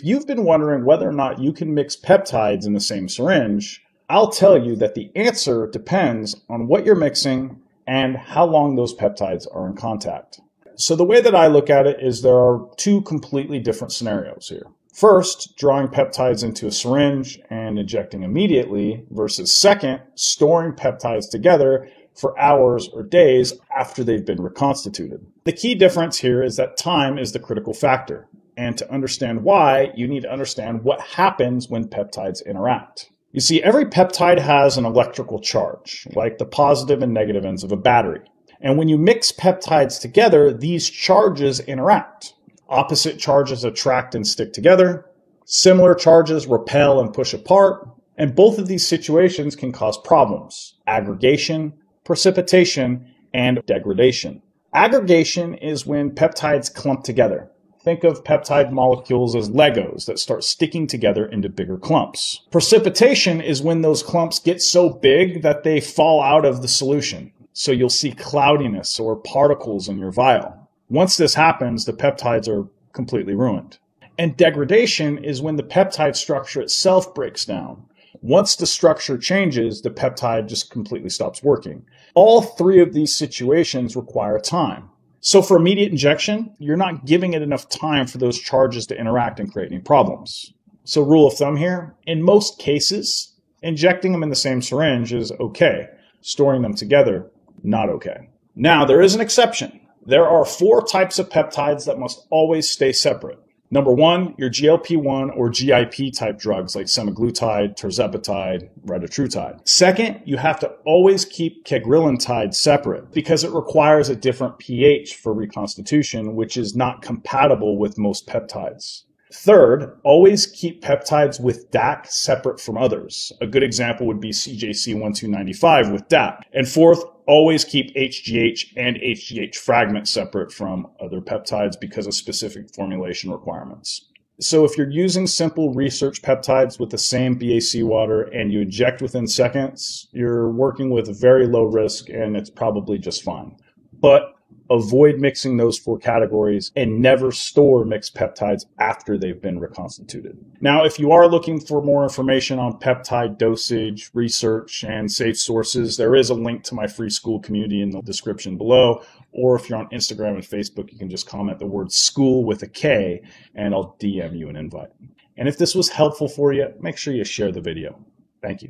If you've been wondering whether or not you can mix peptides in the same syringe, I'll tell you that the answer depends on what you're mixing and how long those peptides are in contact. So the way that I look at it is there are two completely different scenarios here. First, drawing peptides into a syringe and injecting immediately versus second, storing peptides together for hours or days after they've been reconstituted. The key difference here is that time is the critical factor. And to understand why, you need to understand what happens when peptides interact. You see, every peptide has an electrical charge, like the positive and negative ends of a battery. And when you mix peptides together, these charges interact. Opposite charges attract and stick together. Similar charges repel and push apart. And both of these situations can cause problems aggregation, precipitation, and degradation. Aggregation is when peptides clump together. Think of peptide molecules as Legos that start sticking together into bigger clumps. Precipitation is when those clumps get so big that they fall out of the solution. So you'll see cloudiness or particles in your vial. Once this happens, the peptides are completely ruined. And degradation is when the peptide structure itself breaks down. Once the structure changes, the peptide just completely stops working. All three of these situations require time. So for immediate injection, you're not giving it enough time for those charges to interact and create any problems. So rule of thumb here, in most cases, injecting them in the same syringe is okay. Storing them together, not okay. Now, there is an exception. There are four types of peptides that must always stay separate. Number one, your GLP-1 or GIP type drugs like semaglutide, tirzepatide, retatrutide. Second, you have to always keep cagrilintide separate because it requires a different pH for reconstitution, which is not compatible with most peptides. Third, always keep peptides with DAC separate from others. A good example would be CJC1295 with DAC. And fourth, always keep HGH and HGH fragments separate from other peptides because of specific formulation requirements. So if you're using simple research peptides with the same BAC water and you inject within seconds, you're working with very low risk and it's probably just fine. But avoid mixing those four categories and never store mixed peptides after they've been reconstituted. Now, if you are looking for more information on peptide dosage, research, and safe sources, there is a link to my free Skool community in the description below. Or if you're on Instagram and Facebook, you can just comment the word Skool with a K and I'll DM you an invite. And if this was helpful for you, make sure you share the video. Thank you.